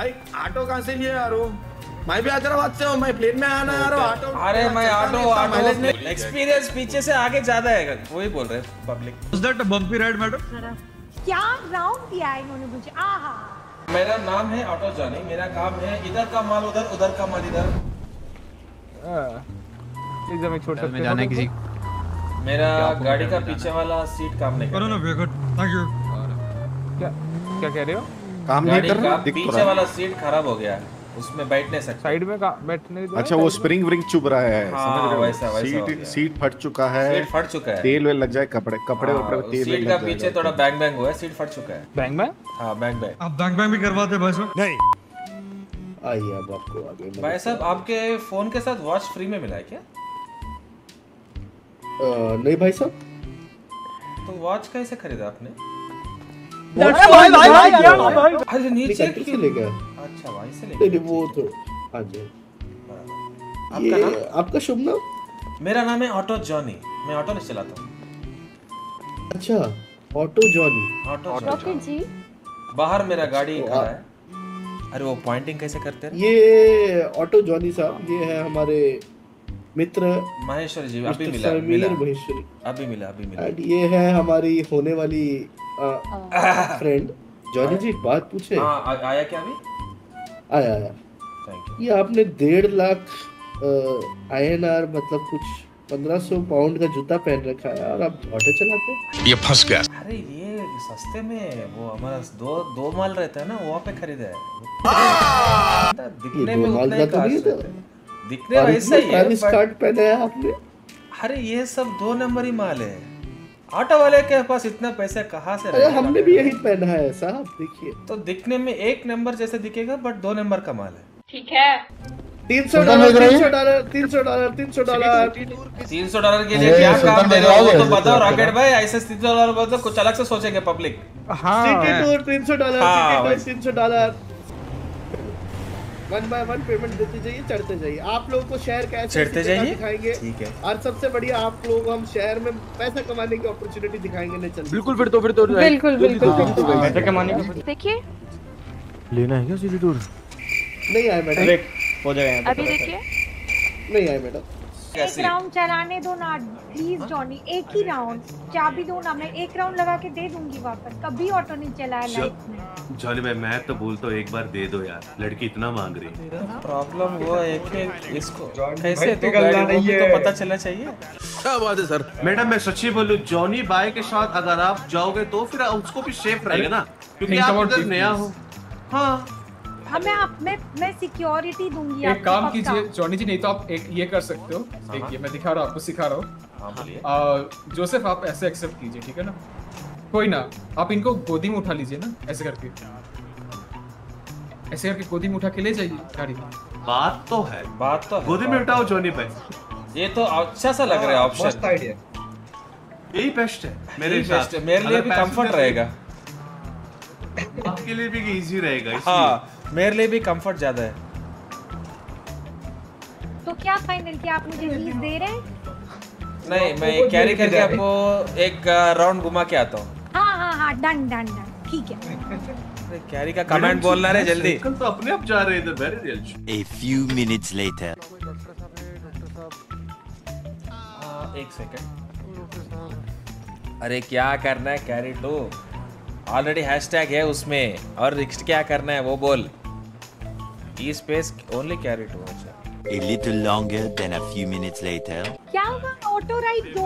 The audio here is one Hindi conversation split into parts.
भाई ऑटो कहाँ से लिए यार मैं भी हैदराबाद से हूँ मैं प्लेन में आना यार ऑटो अरे मैं ऑटो ऑटो एक्सपीरियंस पीछे से आगे ज़्यादा है वही बोल रहे public that a bumpy ride, madam? क्या राउंड दिया है इन्होंने मुझे? आहा। मेरा नाम है ऑटो जॉनी मेरा काम है इधर का माल उधर उधर का माल इधर। प्लीज़ हमें छोड़ सकते में जाना है किसी मेरा गाड़ी का पीछे वाला सीट काम नहीं कर no, no, we're good. Thank you. क्या क्या कह रहे हो? काम नहीं कर रहा? दिख तो पीछे वाला सीट खराब हो गया उसमें बैठ नहीं सकते साइड में कहाँ बैठने दो अच्छा वो स्प्रिंग व्रिंग चुभ रहा है हाँ, समझ रहे हो? वैसा हो सीट सीट फट चुका है। सीट फट चुका है। तेल वेल लग जाए कपड़े कपड़े हाँ, वपड़े में तेल सीट का पीछे थोड़ा बैंग बैंग हुआ है सीट फट चुका है। बैंग में हाँ बैंग बैंग आप बैंक बैंक भी करवाते हैं भाई साहब? नहीं। आइए अब आपको आगे भाई साहब आपके फ़ोन के साथ वॉच फ्री में मिला है क्या? नहीं भाई साहब। तो वॉच कैसे खरीदा आपने? भाई भाई अरे नीचे निकल ले गया अच्छा भाई से लेके वो तो हाँ जी। आपका नाम? आपका शुभ नाम? मेरा नाम है ऑटो जॉनी। मैं ऑटो नहीं चलाता। हूँ अच्छा ऑटो जॉनी। Auto Johnny. जी। बाहर मेरा गाड़ी तो खड़ा है। अरे वो पॉइंटिंग कैसे करते हैं? ये ऑटो जॉनी साहब ये है हमारे मित्र। महेश्वरी जी अभी मिला मिला। महेश्वरी। अभी मिला अभी मिला। एंड ये है हमारी होने वाली फ्रेंड जॉनी जी एक बात पूछे। हाँ आ- आया क्या अभी? आया आया। थैंक यू ये आपने डेढ़ लाख आई एन आर मतलब कुछ पंद्रह सौ पाउंड का जूता पहन रखा है और आप ऑटो चलाते हैं? अरे ये सस्ते में वो हमारा दो दो माल रहता है ना वहाँ पे खरीदा है। दिखने में माल उतना का ही तो नहीं था। दिखने वैसा ही है but- कार्ड पहना है आपने? अरे ये सब दो नंबर ही माल है। ऑटो वाले के पास इतना पैसा कहाँ से अरे हमने भी यही पहना है साहब देखिए। तो दिखने में एक नंबर जैसे दिखेगा बट दो नंबर का माल है। तीन सौ डॉलर तीन सौ डॉलर तीन सौ डॉलर तीन सौ डॉलर। तीन सौ डॉलर के लिए क्या काम दे रहे हो तो बताओ रॉकेट भाई ऐसे तीन सौ डॉलर को तो कुछ अलग से सोचेंगे पब्लिक हाँ तीन सौ डॉलर हाँ। तीन सौ dollar. One by one payment देते जाइए चढ़ते जाइए। आप लोगों को शहर कैसे चढ़ते जाइए? दिखाएँगे। ठीक है। और सबसे बढ़िया आप लोगों को हम शहर में पैसा कमाने की अपॉर्चुनिटी दिखाएँगे नहीं चल बिल्कुल फिर तो फिर तो। बिल्कुल बिल्कुल पैसे कमाने का देखिए। लेना है क्या सिटी टूर? नहीं आए मैडम। हो जाएगा अभी देखिए। नहीं आए मैडम। एक राउंड चलाने दो ना प्लीज़ जॉनी एक ही राउंड चाबी दो ना मैं एक राउंड लगा के दे दूँगी वापस। कभी ऑटो नहीं चलाया लाइफ में। जॉनी भाई मैं तो बोलता हूँ एक बार दे दो यार। लड़की इतना मांग रही है। प्रॉब्लम वो है कि इसको कैसे तो तो पता चलना चाहिए। क्या बात है सर? मैडम मैं सच्ची बोलूँ जॉनी बाय के साथ अगर आप जाओगे तो फिर उसको भी सेफ़ रहेगा ना। क्योंकि आप नया हो। हाँ। हमें आप मैं मैं सिक्योरिटी दूँगी एक काम कीजिए जॉनी जी नहीं तो आप एक ये कर सकते हो। देखिए मैं दिखा रहा हूँ आपको सिखा रहा हूँ। हाँ जोसेफ आप ऐसे एक्सेप्ट कीजिए ठीक है ना? कोई ना आप इनको गोदी में उठा लीजिए ना ऐसे करके। ऐसे करके गोदी में उठा के ले जाइए गाड़ी में। बात तो है। बात तो है, गोदी में उठाओ जॉनी भाई। ये तो अच्छा सा लग रहा है ऑप्शन यही बेस्ट है मेरे मेरे हिसाब से। मेरे लिए भी कंफर्ट रहेगा। आपके लिए भी इजी रहेगा इसलिए। हाँ। मेरे लिए भी कंफर्ट ज़्यादा है। तो क्या फाइनल किया आप मुझे लीज दे रहे हैं? नहीं मैं कैरी करके आपको एक राउंड घुमा के आता हूँ। हाँ हाँ हाँ डन डन डन ठीक है। कैरी का कमेंट बोलना रे जल्दी। कल तो अपने आप जा रहे हैं इधर very real A few minutes later. हाँ, एक सेकंड अरे क्या करना है कैरी टू ऑलरेडी हैशटैग है उसमें। और नेक्स्ट क्या करना है वो बोल। E space only carry two अच्छा A little longer than a few minutes later. क्या होगा ऑटो राइड दो।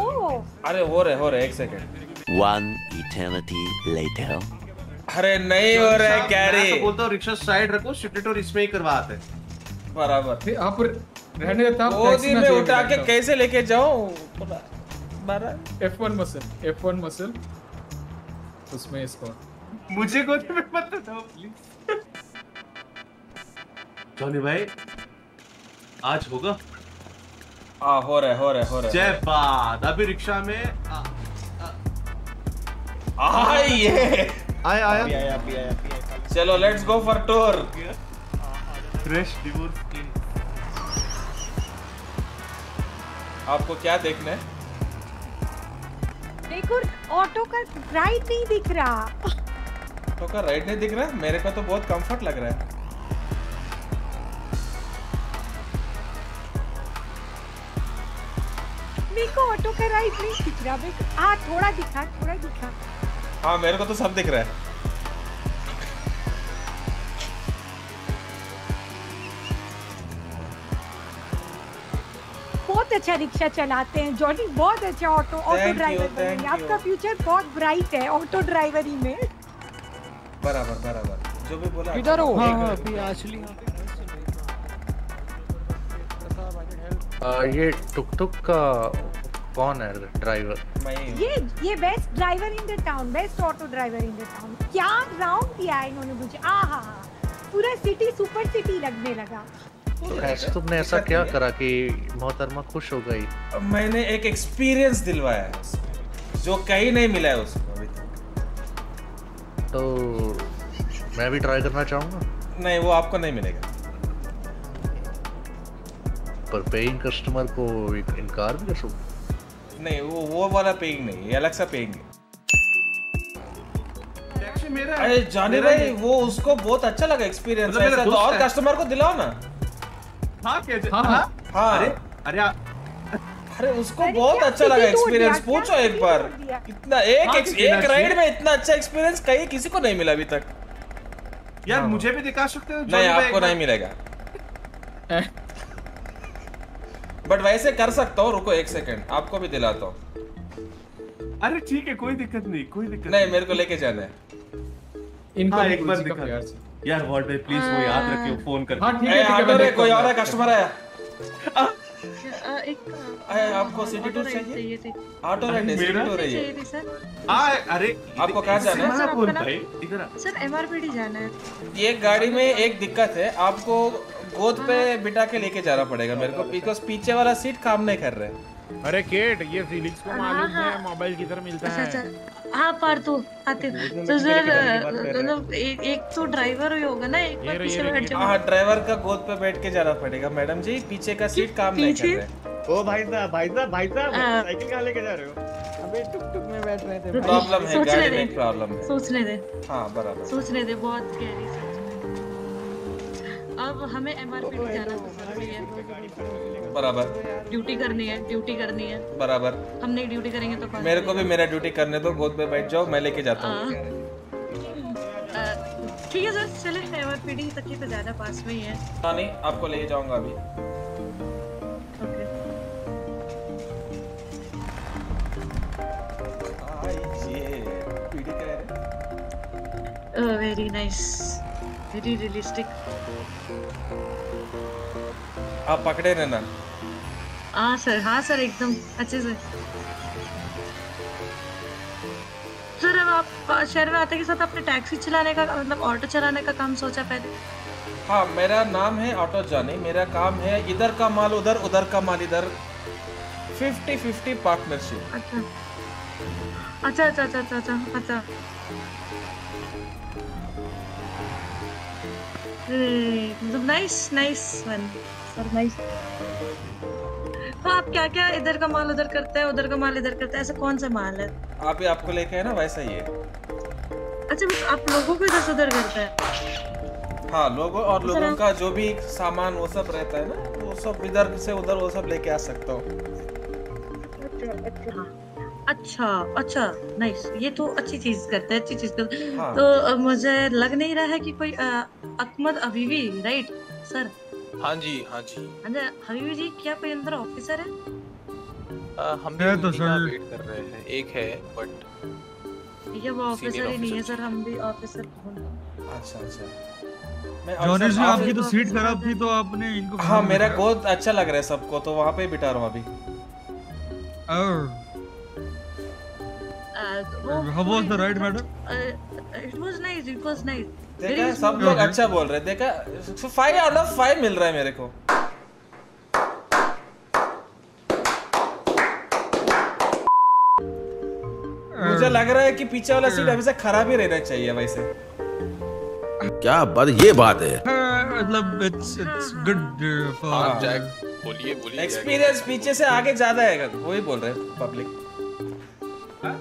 अरे हो रहे हो रहे एक सेकंड One eternity later. अरे नहीं हो रहा है मैं तो कैरी बोलता हूँ रिक्शा साइड रखो सिटी टूर इसमें ही करवाते हैं बराबर। आप रहने देता आप गोदी में उठा के कैसे लेके जाऊँ? बारह F1 मसल F1 मसल उसमें इसको। मुझे में मत दो प्लीज़ जॉनी भाई आज होगा? हाँ हो रहा है हो रहा है हो रहा है। जय बात। अभी रिक्शा में आ, आ, आ ये। आया आया चलो let's go for tour fresh divorce आपको क्या देखना है? देखो ऑटो का राइड नहीं दिख रहा। तो का राइड नहीं दिख रहा? है मेरे को तो बहुत कंफर्ट लग रहा है। मेरे को ऑटो का राइड नहीं दिख रहा मेरे को हाँ थोड़ा दिखा थोड़ा दिखा। हाँ मेरे को तो सब दिख रहा है। बहुत अच्छा रिक्शा चलाते हैं जॉनी बहुत अच्छा ऑटो ऑटो ड्राइवर बनेंगे आपका फ्यूचर बहुत ब्राइट है ऑटो ड्राइवरी में। बराबर बराबर। जो भी बोला किधर हो? ये टुक टुक का कौन है ड्राइवर। ये ये best driver in the town best auto driver in the town क्या राउंड दिया है इन्होंने मुझे? आ हा पूरा सिटी सुपर सिटी लगने लगा। तो ऐसा तुमने ऐसा क्या करा कि मोहतरमा खुश हो गई? मैंने एक एक्सपीरियंस दिलवाया जो कहीं नहीं मिला है उसको अभी तक। तो मैं भी ट्राई करना चाहूँगा। नहीं वो आपको नहीं मिलेगा। पर पेइंग कस्टमर को इनकार भी कर सकूँ? नहीं वो वो वाला पेइंग नहीं ये अलग सा पेइंग है। टैक्सी मेरा अरे जाने ही है। वो उसको बहुत अच्छा लगा एक्सपीरियंस मतलब ऐसा तो और कस्टमर को दिलाओ ना। हाँ कैसे हाँ, हाँ। हाँ। हाँ। अरे अरे अरे उसको अरे बहुत अच्छा लगा एक्सपीरियंस पूछो एक बार। इतना एक हाँ, एक, एक राइड में इतना अच्छा एक्सपीरियंस कहीं किसी को नहीं मिला अभी तक। यार मुझे भी दिखा सकते हो? नहीं आपको नहीं मिलेगा। बट वैसे कर सकता हूँ रुको एक सेकेंड आपको भी दिलाता हूँ। अरे ठीक है कोई दिक्कत नहीं कोई दिक्कत नहीं मेरे को लेके जाना है। इनको हाँ एक बार दिखा यार यार वॉर्ड प्लीज़ वो याद रखियो फ़ोन कर हाँ ठीक है कोई और कस्टमर आया? एक आपको सिटी टूर चाहिए? ऑटो रेंट है, सिटी टूर है। ये चाहिए सर। हाँ अरे आपको कहाँ जाना है? सर, भाई इधर एमआरपीडी जाना है। ये गाड़ी में एक दिक्कत है आपको गोद पे बिठा के लेके जाना पड़ेगा मेरे को बिकॉज़ पीछे वाला सीट काम नहीं कर रहे अरे केट ये फीलिंग्स को हाँ, मालूम हाँ। है। मोबाइल किधर मिलता अच्छा है। अच्छा। हाँ पार्थू आते तो सर मतलब एक एक तो ड्राइवर ही होगा ना एक बार पीछे बैठ जाओ हाँ ड्राइवर का गोद पे बैठ के जाना पड़ेगा। मैडम जी पीछे का सीट काम नहीं कर? रहे। ओ भाई साहब भाई साहब भाई साहब हाँ। साइकिल कहाँ लेके जा रहे हो? अबे टुक टुक में बैठ रहे थे। प्रॉब्लम है सोचने गाड़ी दे। में प्रॉब्लम है। सोचने दे। हाँ बराबर। सोचने दे बहुत गहरी अब हमें एमआरपीडी जाना तो ज़रूरी है। बराबर। ड्यूटी करनी है ड्यूटी करनी है। बराबर। हम नहीं ड्यूटी करेंगे तो मेरे को भी मेरा ड्यूटी करने दो गोद पे बैठ जाओ मैं लेके जाता हूँ। आ, ठीक है सर चले एमआरपीडी तक ही तो ज़्यादा पास में ही है। हाँ नहीं आपको ले जाऊँगा अभी। ओके हाँ, का है। वेरी नाइस वेरी रियलिस्टिक आप पकड़े रहना हाँ सर हाँ सर एकदम अच्छे से। सर अब आप शहर में आते के साथ अपने टैक्सी चलाने का मतलब ऑटो चलाने का काम सोचा पहले? हाँ मेरा नाम है ऑटो जानी मेरा काम है इधर का माल उधर उधर का माल इधर। फिफ्टी फिफ्टी पार्टनरशिप अच्छा। अच्छा अच्छा अच्छा अच्छा अच्छा। मतलब nice nice one sir nice तो आप क्या क्या इधर का माल उधर करते हैं उधर का माल इधर करते हैं ऐसा कौन सा माल है? आप ही आपको लेके है ना वैसा ही है। अच्छा बस आप लोगों को इधर से उधर करते हैं? हाँ लोगों और लोगों का जो भी सामान वो सब रहता है ना वो सब इधर से उधर वो सब लेके आ सकता हूँ। अच्छा अच्छा। नाइस ये तो अच्छी चीज़ करते हैं अच्छी चीज़ करते हाँ। तो मुझे लग नहीं रहा है कि कोई अ, अहमद हबीबी राइट सर हाँ जी हाँ जी। अंदर हबीबी जी क्या कोई अंदर ऑफिसर है? आ, हम भी तो सर। वेट कर रहे हैं। एक है बट ये वो ऑफिसर ही नहीं है सर हम भी ऑफिसर ढूंढ अच्छा अच्छा। मैं जॉनी जी आपकी तो सीट खराब थी तो आपने इनको हाँ मेरा। गोद अच्छा लग रहा है सबको तो वहाँ पे ही बिठा रहा हूँ अभी। Oh, how was the ride, madam? It was nice it was nice देखा सब लोग अच्छा बोल रहे हैं। देखा फाइव आउट ऑफ़ फाइव मिल रहा है मेरे को। मुझे लग रहा है कि पीछे वाला सीट हमेशा खराब ही रहना चाहिए वैसे क्या बात ये बात है। मतलब it's it's good uh, for हाँ। जैक बोलिए बोलिए एक्सपीरियंस पीछे से आगे ज़्यादा है वही बोल रहे हैं पब्लिक है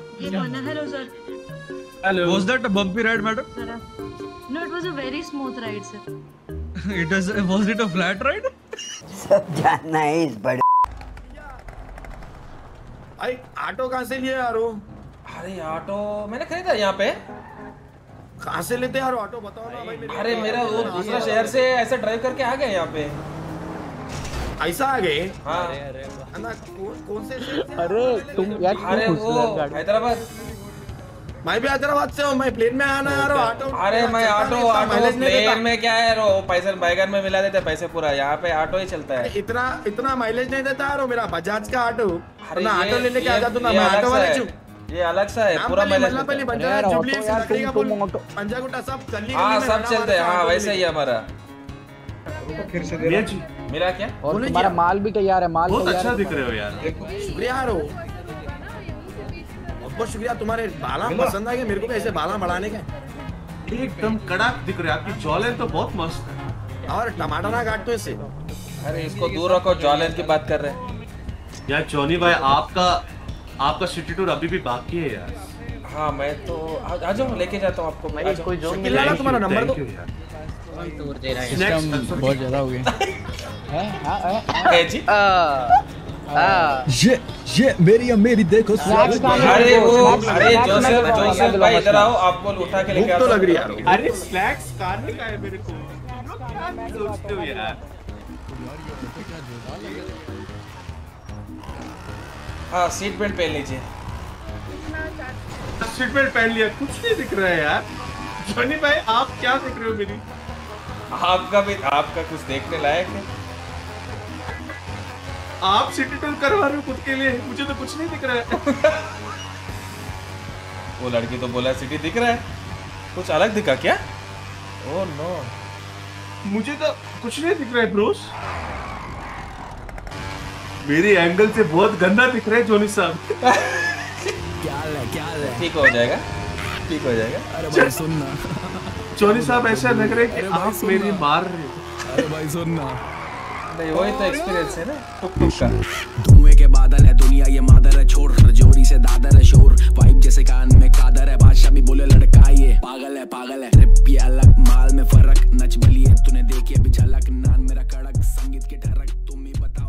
hello sir hello Was that a bumpy ride, madam? Sir no it was a very smooth ride sir It was was it a flat ride? सब जानना है इस बड़े ऑटो कहाँ से लिए यार अरे ऑटो मैंने खरीदा यहाँ पे। कहाँ से लेते यार ऑटो? बताओ ना भाई मेरे अरे मेरा वो दूसरा शहर से ऐसे ड्राइव करके आ गए यहाँ पे। ऐसा आ गए? हाँ। कौन कौन से अरे तुम यार अरे वो हो हैदराबाद। मैं भी हैदराबाद से हूँ मैं प्लेन में आना यार ऑटो अरे मैं ऑटो ऑटो। प्लेन में क्या है रो पैसे बैगन में मिला देते पैसे पूरा। यहाँ पे ऑटो ही चलता है। इतना इतना माइलेज नहीं देता यार मेरा बजाज का ऑटो ना ऑटो लेने के आ जाता ना मैं अलग ऑटो सा वाले है। ये अलग सा है पूरा माइलेज देता है। पंजाब सब हाँ चलते हैं। हाँ वैसे ही। हमारा। जी मिला क्या? और तुम्हारा माल भी तैयार है माल बहुत अच्छा दिख रहे हो यार। शुक्रिया वो बहुत शुक्रिया तुम्हारे बाला पसंद आ गए मेरे को भी ऐसे बाला बढ़ाने के एकदम कड़क दिख रहे हो आपकी जॉलें तो बहुत मस्त है। और टमाटर ना काट तो इससे अरे इसको दूर रखो जॉलेन की बात कर रहे हैं। यार जॉनी भाई आपका आपका सिटी टूर अभी भी बाकी है यार। हाँ मैं तो आ जाओ लेके जाता हूँ आपको आ जाओ। शकील लाला तुम्हारा नंबर दो। यार सिस्टम बहुत ज़्यादा हो गया। हैं? हाँ हाँ है। जी। ये ये मेरी मेरी देखो अरे वो अरे जोसेफ जोसेफ भाई इधर आओ आपको उठा के लेके भूख तो लग रही है। यार। अरे स्नैक्स खाने का है मेरे को। क्या सोचते हो यार? हाँ सीट बेल्ट पहन लीजिए। सीट बेल्ट पहन लिया। कुछ नहीं दिख रहा है यार। जॉनी भाई आप क्या देख रहे हो मेरी? आपका भी आपका कुछ देखने लायक है? आप सिटी टूर करवा रहे हो खुद के लिए? मुझे तो कुछ नहीं दिख रहा है। वो लड़की तो बोला सिटी दिख रहा है। कुछ अलग दिखा क्या? ओह नो मुझे तो कुछ नहीं दिख रहा है ब्रोस मेरी एंगल से बहुत गंदा दिख रहा है जोनी साहब. क्या क्या ठीक हो जाएगा ठीक हो जाएगा। अरे भाई सुनना। चोरी साहब ऐसे लग रहे कि आप मेरी मार रहे अरे भाई सुनना ना। धुएँ के बादल है दुनिया ये मादर है छोड़ जोरी से दादर है शोर। वाइब जैसे कान में कादर है बादशाह भी बोले लड़का ये। पागल है पागल है। ट्रिप ये अलग माल में फ़र्क। नच बलिए तूने देखी अभी झलक। नान मेरा कड़क संगीत के ठरक तुम ही बता